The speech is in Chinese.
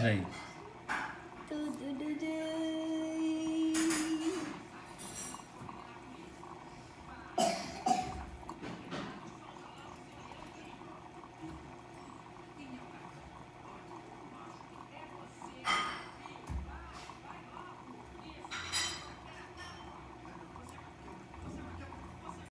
对。